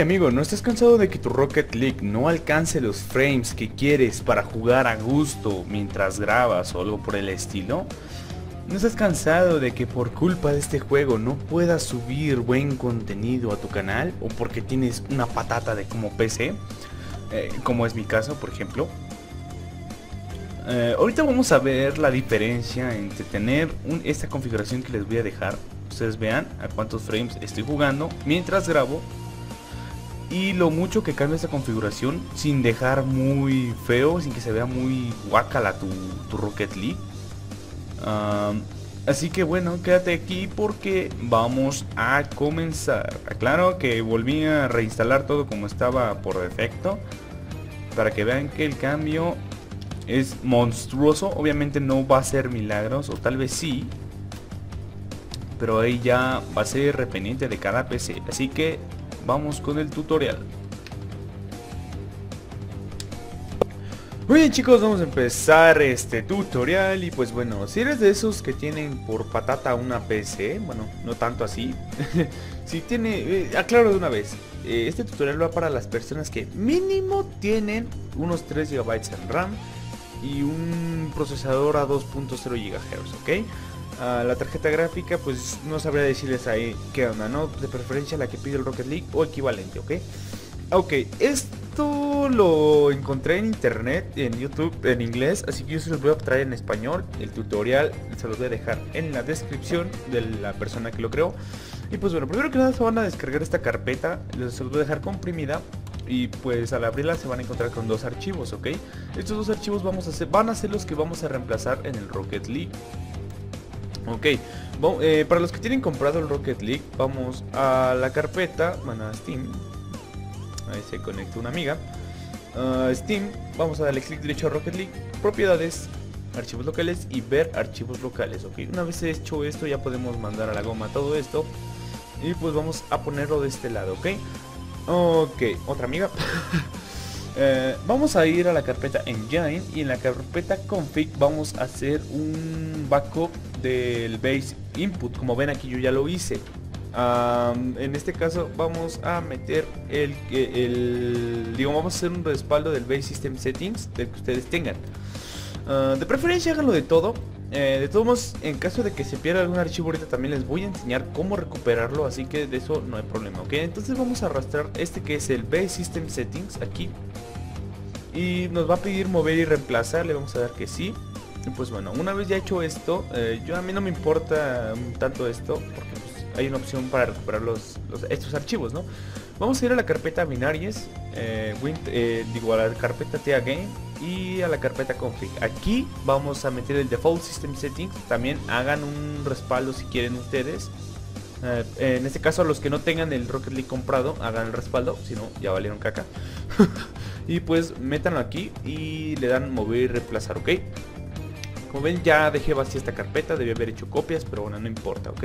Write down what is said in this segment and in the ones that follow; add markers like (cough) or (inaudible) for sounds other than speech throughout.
Amigo, ¿no estás cansado de que tu Rocket League no alcance los frames que quieres para jugar a gusto mientras grabas o algo por el estilo? ¿No estás cansado de que por culpa de este juego no puedas subir buen contenido a tu canal? ¿O porque tienes una patata de como PC? Eh, como es mi caso, por ejemplo. Eh, ahorita vamos a ver la diferencia entre tener esta configuración que les voy a dejar. Ustedes vean a cuántos frames estoy jugando mientras grabo. Y lo mucho que cambia esta configuración sin dejar muy feo, sin que se vea muy guacala tu, tu Rocket League. así que bueno, quédate aquí porque vamos a comenzar. Aclaro que volví a reinstalar todo como estaba por defecto. Para que vean que el cambio es monstruoso. Obviamente no va a ser milagros, o tal vez sí. Pero ahí ya va a ser dependiente de cada PC. Así que vamos con el tutorial. Muy bien chicos, vamos a empezar este tutorial y pues bueno, si eres de esos que tienen por patata una PC, bueno, no tanto así, (laughs) si tiene, eh, aclaro de una vez, eh, este tutorial va para las personas que mínimo tienen unos 3 GB en RAM, y un procesador a 2.0 GHz, ¿ok? La tarjeta gráfica, pues no sabría decirles ahí qué onda, ¿no? De preferencia la que pide el Rocket League o equivalente, ¿ok? Ok, esto lo encontré en internet, en YouTube, en inglés, así que yo se los voy a traer en español. El tutorial se los voy a dejar en la descripción de la persona que lo creó. Y pues bueno, primero que nada se van a descargar esta carpeta, se los voy a dejar comprimida y pues al abrirla se van a encontrar con dos archivos, ¿ok? Estos dos archivos vamos a hacer, van a ser los que vamos a reemplazar en el Rocket League. Ok, eh, para los que tienen comprado el Rocket League, vamos a la carpeta, bueno, a Steam. Ahí se conecta una amiga. Steam, vamos a darle clic derecho a Rocket League, propiedades, archivos locales y ver archivos locales, ok. Una vez hecho esto ya podemos mandar a la goma todo esto. Y pues vamos a ponerlo de este lado, ok. Ok, otra amiga. (laughs) Eh, vamos a ir a la carpeta Engine y en la carpeta config vamos a hacer un backup del base input. Como ven aquí yo ya lo hice. en este caso vamos a meter el, digo vamos a hacer un respaldo del base system settings del que ustedes tengan. Ah, de preferencia háganlo de todo eh, de todos modos, en caso de que se pierda algún archivo ahorita también les voy a enseñar cómo recuperarlo, así que de eso no hay problema, ¿ok? Entonces vamos a arrastrar este que es el Base System Settings aquí. Y nos va a pedir mover y reemplazar, le vamos a dar que sí. Y pues bueno, una vez ya hecho esto, eh, yo a mí no me importa tanto esto, porque pues, hay una opción para recuperar los, estos archivos, ¿no? Vamos a ir a la carpeta binaries, eh, digo a la carpeta TA Game y a la carpeta config. Aquí vamos a meter el default system settings. También hagan un respaldo si quieren ustedes. Eh, en este caso los que no tengan el Rocket League comprado, hagan el respaldo, si no ya valieron caca. (laughs) y pues métanlo aquí y le dan mover y reemplazar, ¿ok? Como ven ya dejé vacía esta carpeta, debí haber hecho copias, pero bueno, no importa, ¿ok?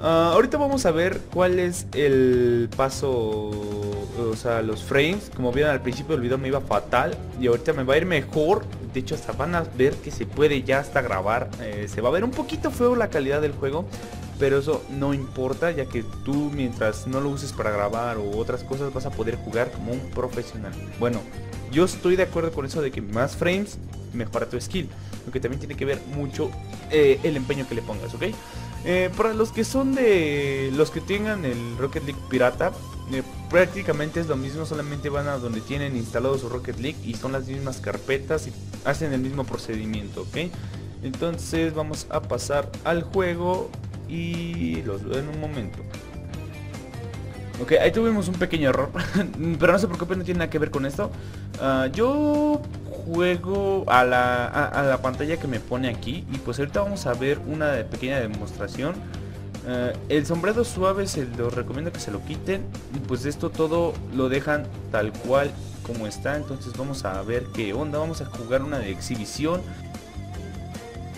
Ah, ahorita vamos a ver cuál es el paso, o sea, los frames. Como vieron al principio del video me iba fatal y ahorita me va a ir mejor. De hecho, hasta van a ver que se puede ya hasta grabar. Eh, se va a ver un poquito feo la calidad del juego, pero eso no importa ya que tú mientras no lo uses para grabar o otras cosas vas a poder jugar como un profesional. Bueno, yo estoy de acuerdo con eso de que más frames mejora tu skill, lo que también tiene que ver mucho eh, el empeño que le pongas, ¿ok? Eh, para los que son de los que tengan el Rocket League pirata, eh, prácticamente es lo mismo, solamente van a donde tienen instalado su Rocket League y son las mismas carpetas y hacen el mismo procedimiento, ¿ok? Entonces vamos a pasar al juego y los veo en un momento. Ok, ahí tuvimos un pequeño error, (laughs) pero no se preocupen, no tiene nada que ver con esto. Ah, yo juego a la, a, la, pantalla que me pone aquí y pues ahorita vamos a ver una pequeña demostración. Eh, el sombrero suave se lo recomiendo que se lo quiten y pues esto todo lo dejan tal cual como está. Entonces vamos a ver qué onda, vamos a jugar una de exhibición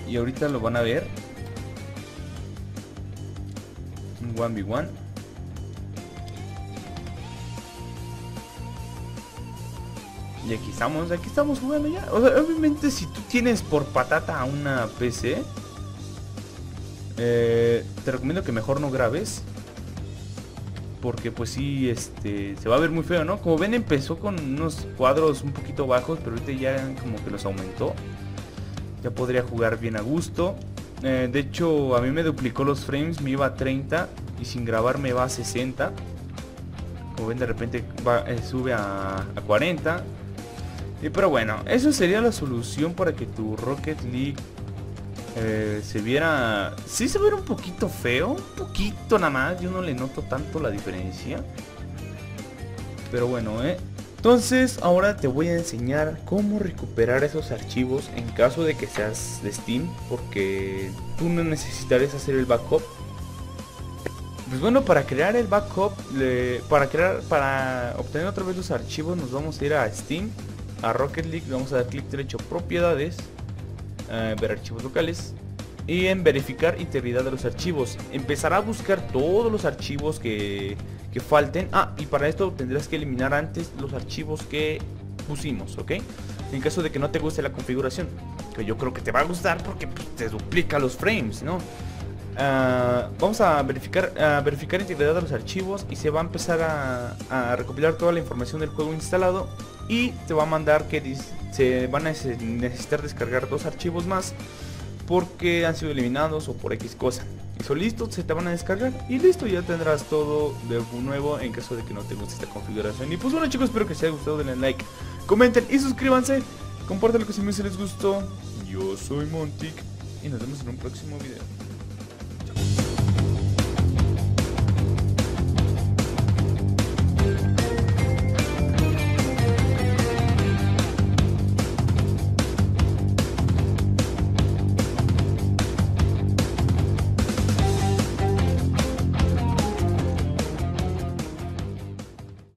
y ahorita lo van a ver. Un 1v1. Y aquí estamos, aquí estamos jugando ya. obviamente si tú tienes por patata una PC, eh, te recomiendo que mejor no grabes. porque pues sí, este, se va a ver muy feo, ¿no? Como ven empezó con unos cuadros un poquito bajos, pero ahorita ya como que los aumentó. Ya podría jugar bien a gusto. Eh, de hecho, a mí me duplicó los frames, me iba a 30 y sin grabar me va a 60. Como ven de repente eh, sube a, 40. Y, pero bueno, eso sería la solución para que tu Rocket League eh, se viera... Sí se viera un poquito feo, un poquito nada más, yo no le noto tanto la diferencia. Pero bueno, eh. Entonces ahora te voy a enseñar cómo recuperar esos archivos en caso de que seas de Steam porque tú no necesitarás hacer el backup. Pues bueno, para crear el backup, para crear, para obtener otra vez los archivos nos vamos a ir a Steam, a Rocket League, vamos a dar clic derecho propiedades ver archivos locales y en verificar integridad de los archivos. Empezará a buscar todos los archivos que, que falten. Ah, y para esto tendrás que eliminar antes los archivos que pusimos, ¿ok? En caso de que no te guste la configuración. Que yo creo que te va a gustar porque pues, te duplica los frames, ¿no? Ah, vamos a verificar, verificar integridad de los archivos y se va a empezar a, a recopilar toda la información del juego instalado y te va a mandar que se van a necesitar descargar dos archivos más porque han sido eliminados o por X cosa. Y son listos, se te van a descargar y listo, ya tendrás todo de nuevo en caso de que no te guste esta configuración. Y pues bueno chicos, espero que os haya gustado, denle like, comenten y suscríbanse. Compartan lo que si les gustó. Yo soy Montic y nos vemos en un próximo video.